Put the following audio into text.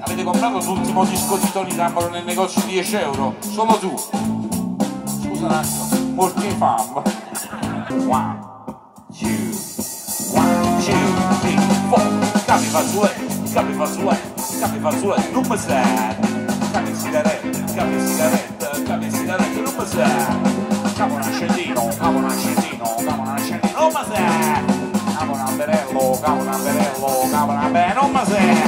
Avete comprato l'ultimo disco di Tony Tambaro nel negozio di 10 euro? Solo tu. Scusa un attimo, molti fam. One, two, one, two, three, four. Capi fazzoletti, capi fazzoletti, capi fazzoletti, non mi serve. Capi sigarette, capi sigarette, capi sigarette, non mi serve. Capo un accendino, capo un accendino, capo un accendino, non mi serve. Capo un amberello, capo un amberello, capo un amberello, non mi.